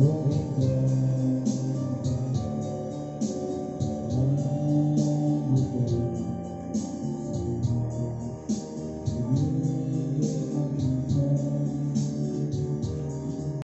Senhor.